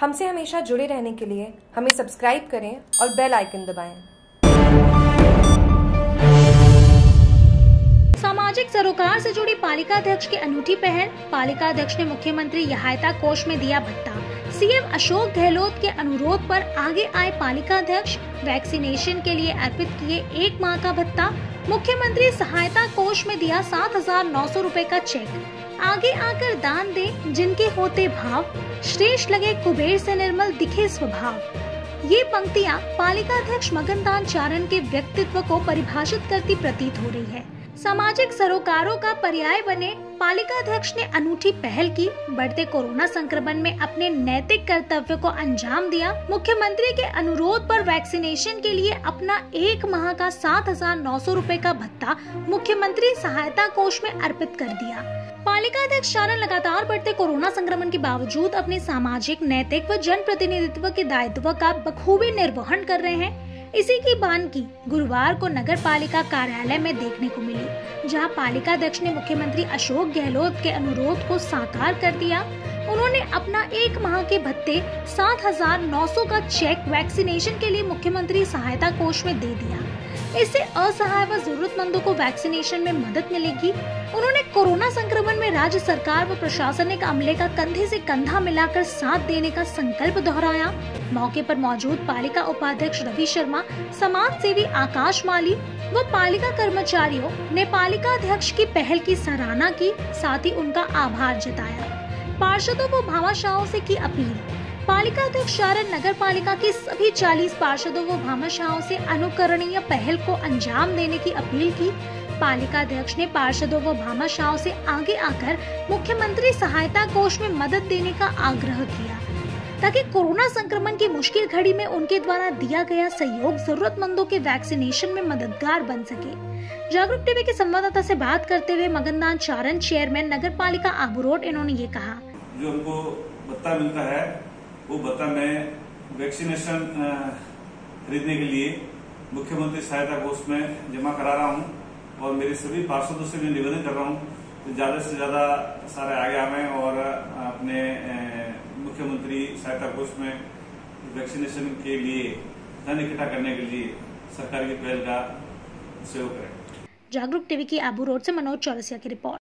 हमसे हमेशा जुड़े रहने के लिए हमें सब्सक्राइब करें और बेल आइकन दबाएँ। सामाजिक सरोकार से जुड़ी पालिका अध्यक्ष की अनूठी पहल। पालिका अध्यक्ष ने मुख्यमंत्री सहायता कोष में दिया भत्ता। सीएम अशोक गहलोत के अनुरोध पर आगे आए पालिका अध्यक्ष वैक्सीनेशन के लिए अर्पित किए एक माह का भत्ता। मुख्यमंत्री सहायता कोष में दिया सात हज़ार नौ सौ रूपए का चेक। आगे आकर दान दे जिनके होते भाव। श्रेष्ठ लगे कुबेर से निर्मल दिखे स्वभाव। ये पंक्तियाँ पालिका अध्यक्ष मगन दान चारण के व्यक्तित्व को परिभाषित करती प्रतीत हो रही है। सामाजिक सरोकारों का पर्याय बने पालिका अध्यक्ष ने अनूठी पहल की, बढ़ते कोरोना संक्रमण में अपने नैतिक कर्तव्य को अंजाम दिया। मुख्यमंत्री के अनुरोध पर वैक्सीनेशन के लिए अपना एक माह का सात हज़ार नौ सौ रूपए का भत्ता मुख्यमंत्री सहायता कोष में अर्पित कर दिया। पालिका अध्यक्ष चारण लगातार बढ़ते कोरोना संक्रमण के बावजूद अपने सामाजिक, नैतिक व जन प्रतिनिधित्व के दायित्व का बखूबी निर्वहन कर रहे हैं। इसी की बानगी गुरुवार को नगर पालिका कार्यालय में देखने को मिली, जहाँ पालिका अध्यक्ष ने मुख्यमंत्री अशोक गहलोत के अनुरोध को साकार कर दिया। उन्होंने अपना एक माह के भत्ते सात हज़ार नौ सौ का चेक वैक्सीनेशन के लिए मुख्यमंत्री सहायता कोष में दे दिया। इससे असहाय व जरूरतमंदों को वैक्सीनेशन में मदद मिलेगी। उन्होंने कोरोना संक्रमण में राज्य सरकार व प्रशासनिक अमले का कंधे से कंधा मिलाकर साथ देने का संकल्प दोहराया। मौके पर मौजूद पालिका उपाध्यक्ष रवि शर्मा समाज सेवी आकाश माली व पालिका कर्मचारियों ने पालिका अध्यक्ष की पहल की सराहना की, साथ ही उनका आभार जताया। पार्षदों को भामाशाहों से की अपील पालिका अध्यक्ष शारण नगर पालिका के सभी 40 पार्षदों व भामाशाहों से अनुकरणीय पहल को अंजाम देने की अपील की। पालिका अध्यक्ष ने पार्षदों व भामाशाहों से आगे आकर मुख्यमंत्री सहायता कोष में मदद देने का आग्रह किया। ताकि कोरोना संक्रमण की मुश्किल घड़ी में उनके द्वारा दिया गया सहयोग जरूरतमंदों के वैक्सीनेशन में मददगार बन सके। जागरूक टीवी के संवाददाता से बात करते हुए मगनदान चारण चेयरमैन नगर पालिका आबू रोड, इन्होंने ये कहा। जो हमको भत्ता मिलता है वो भत्ता मैं वैक्सीनेशन खरीदने के लिए मुख्यमंत्री सहायता कोष में जमा करा रहा हूँ और मेरे सभी पार्षदों से मैं निवेदन कर रहा हूँ कि ज़्यादा से ज़्यादा सारे आगे आवे और अपने मुख्यमंत्री सहायता कोष में वैक्सीनेशन के लिए धन इकट्ठा करने के लिए सरकार की पहल का सहयोग करें। जागरूक टीवी की आबू रोड से मनोज चौरसिया की रिपोर्ट।